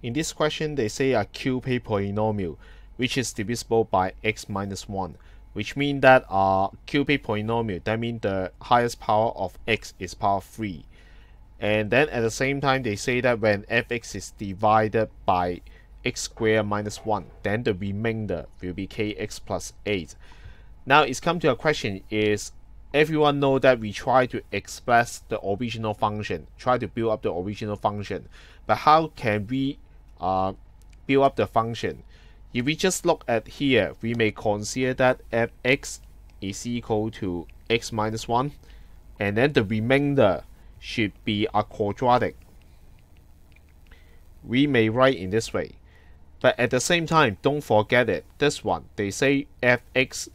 In this question, they say a cubic polynomial, which is divisible by x minus 1, which means that a cubic polynomial, that means the highest power of x is power 3. And then at the same time, they say that when fx is divided by x squared minus 1, then the remainder will be kx plus 8. Now it's come to a question is everyone know that we try to express the original function, try to build up the original function, but how can we uh, build up the function. If we just look at here, we may consider that fx is equal to x minus 1, and then the remainder should be a quadratic. We may write in this way. But at the same time, don't forget it. This one, they say fx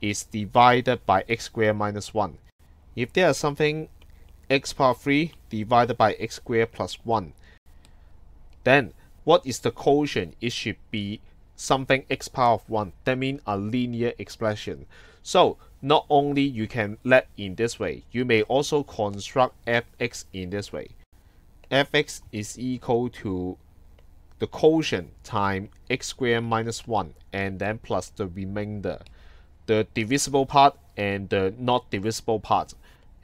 is divided by x squared minus 1. If there is something x power 3 divided by x squared plus 1, then what is the quotient? It should be something x power of 1. That means a linear expression. So not only you can let in this way, you may also construct fx in this way. fx is equal to the quotient times x squared minus 1 and then plus the remainder, the divisible part and the not divisible part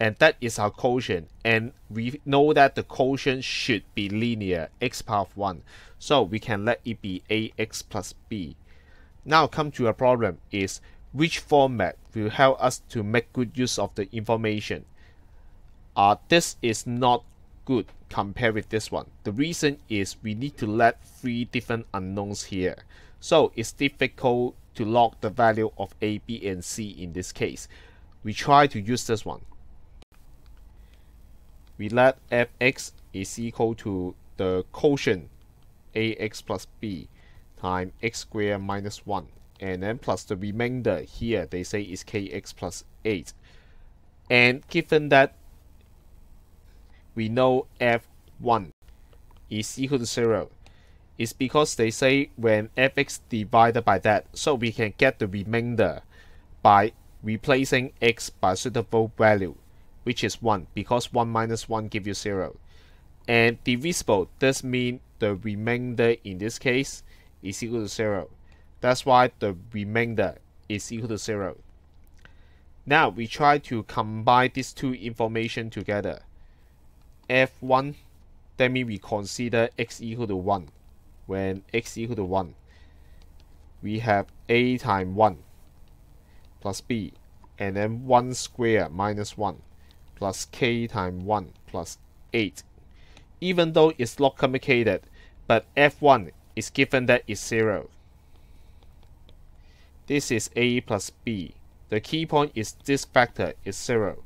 and that is our quotient. And we know that the quotient should be linear x of 1 so we can let it be ax plus b. Now come to a problem is which format will help us to make good use of the information. Uh, this is not good compared with this one. The reason is we need to let three different unknowns here. So it's difficult to log the value of a b and c in this case. We try to use this one we let fx is equal to the quotient ax plus b times x squared minus 1 and then plus the remainder here they say is kx plus 8 and given that we know f1 is equal to 0 is because they say when fx divided by that so we can get the remainder by replacing x by suitable value which is 1 because 1 minus 1 gives you 0. And divisible does mean the remainder in this case is equal to 0. That's why the remainder is equal to 0. Now we try to combine these two information together. F1, that means we consider x equal to 1. When x equal to 1, we have a times 1 plus b, and then 1 square minus 1 plus k times 1 plus 8. Even though it's not complicated, but f1 is given that is 0. This is a plus b. The key point is this factor is 0.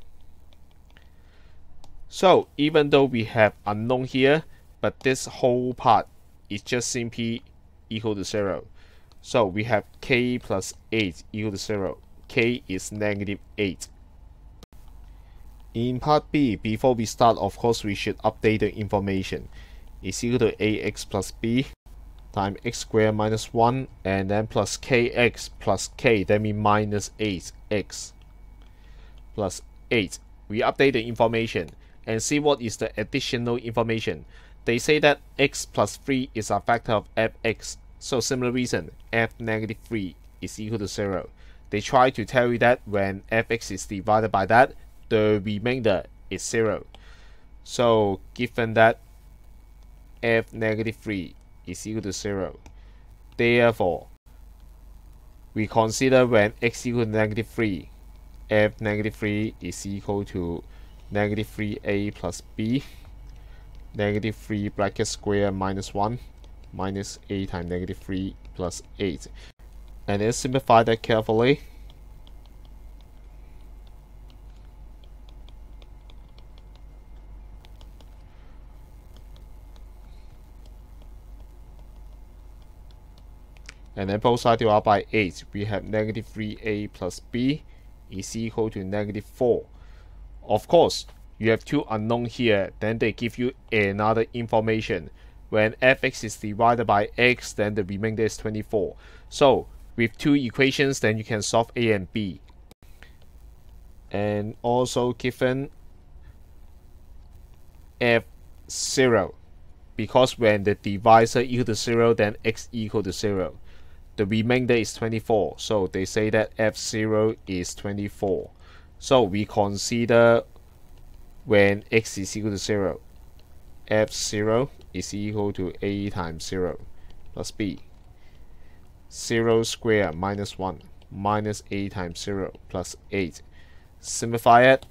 So even though we have unknown here, but this whole part is just simply equal to 0. So we have k plus 8 equal to 0. k is negative 8. In part B, before we start, of course, we should update the information. Is equal to ax plus b times x squared minus 1 and then plus kx plus k, that means minus 8x plus 8. We update the information and see what is the additional information. They say that x plus 3 is a factor of fx. So similar reason, f negative 3 is equal to 0. They try to tell you that when fx is divided by that, the remainder is 0. So given that f negative 3 is equal to 0, therefore we consider when x equal to negative 3, f negative 3 is equal to negative 3a plus b, negative 3 bracket square minus 1 minus a times negative 3 plus 8. And then simplify that carefully. And then both sides divided by 8 we have negative 3a plus b is equal to negative 4 of course you have two unknown here. Then they give you another information. When fx is divided by x then the remainder is 24 so with two equations then you can solve a and b. And also given f0 because when the divisor equal to 0 then x equal to 0 the remainder is 24 so they say that f0 is 24 so we consider when x is equal to 0 f0 is equal to a times 0 plus b. 0 square minus 1 minus a times 0 plus 8 simplify it.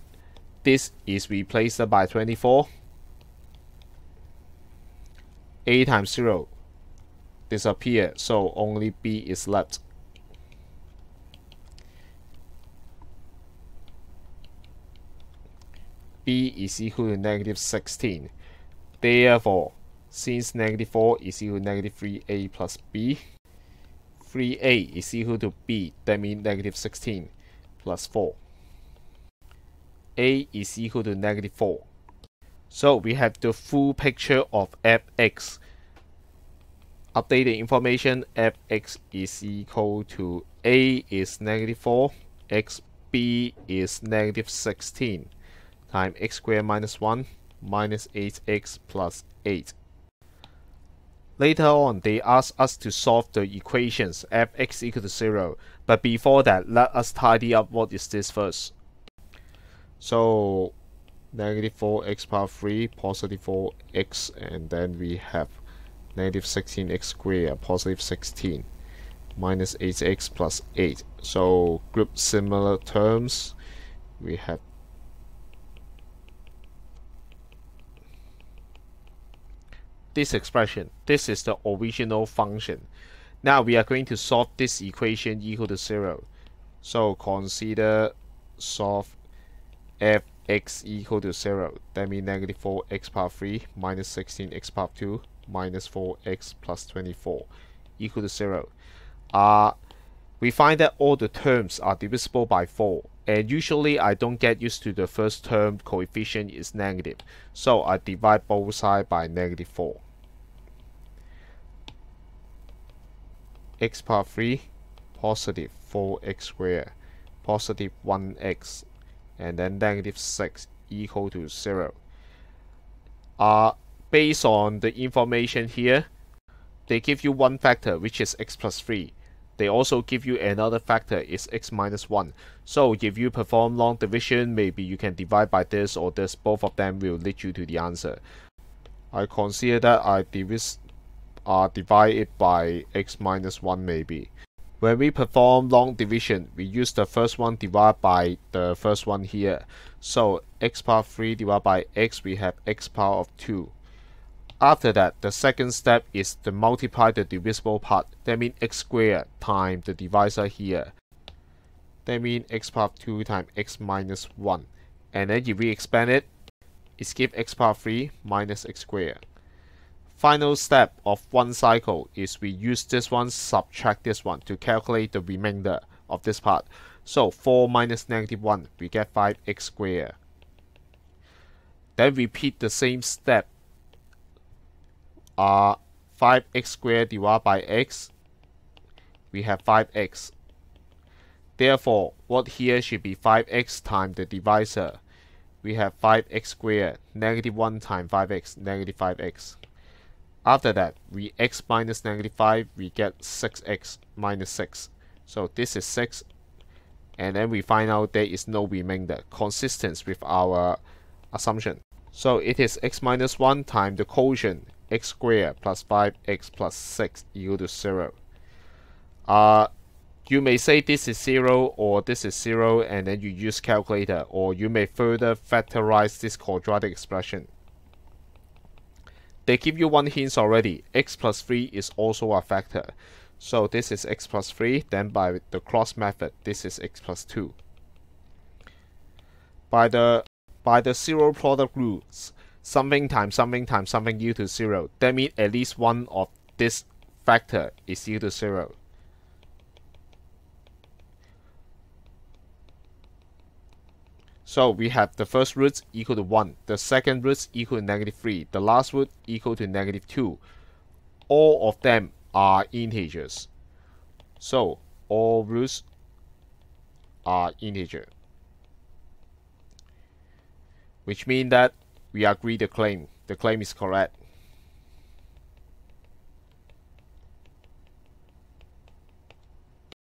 This is replaced by 24 a times 0 disappear so only b is left. B is equal to negative 16 therefore since negative 4 is equal to negative 3a plus b 3a is equal to b that means negative 16 plus 4 a is equal to negative 4 so we have the full picture of fx. Updated information fx is equal to a is negative 4, xb is negative 16 times x squared minus 1 minus 8x plus 8. Later on, they ask us to solve the equations fx equal to 0. But before that, let us tidy up what is this first. So negative 4x power 3 positive 4x and then we have negative 16x squared positive 16 minus 8x plus 8 so group similar terms we have this expression. This is the original function. Now we are going to solve this equation equal to 0 so consider solve f x equal to 0 that means negative 4x power 3 minus 16x power 2 minus 4x plus 24 equal to 0 uh, we find that all the terms are divisible by 4 and usually I don't get used to the first term coefficient is negative so I divide both sides by negative 4 x power 3 positive 4x squared positive 1x and then negative 6 equal to 0. Uh, based on the information here, they give you one factor which is x plus 3. They also give you another factor is x minus 1. So if you perform long division, maybe you can divide by this or this. Both of them will lead you to the answer. I consider that I uh, divide it by x minus 1 maybe. When we perform long division, we use the first one divided by the first one here. So x power 3 divided by x, we have x power of 2. After that, the second step is to multiply the divisible part. That means x squared times the divisor here. That means x power 2 times x minus 1. And then if we expand it, it's give x power 3 minus x squared final step of one cycle is we use this one subtract this one to calculate the remainder of this part. So 4 minus negative 1, we get 5x squared. Then repeat the same step. Uh, 5x squared divided by x, we have 5x. Therefore, what here should be 5x times the divisor. We have 5x squared, negative 1 times 5x, negative 5x. After that, we x minus negative 5, we get 6x minus 6. So this is 6. And then we find out there is no remainder, consistent with our assumption. So it is x minus 1 times the quotient x squared plus 5x plus 6 equal to 0. Uh, you may say this is 0 or this is 0 and then you use calculator or you may further factorize this quadratic expression. They give you one hint already. x plus 3 is also a factor. So this is x plus 3. Then by the cross method, this is x plus 2. By the by the zero product rules, something times something times something equal to 0. That means at least one of this factor is equal to 0. So we have the first root equal to 1, the second root equal to negative 3, the last root equal to negative 2. All of them are integers. So all roots are integer. Which means that we agree the claim. The claim is correct.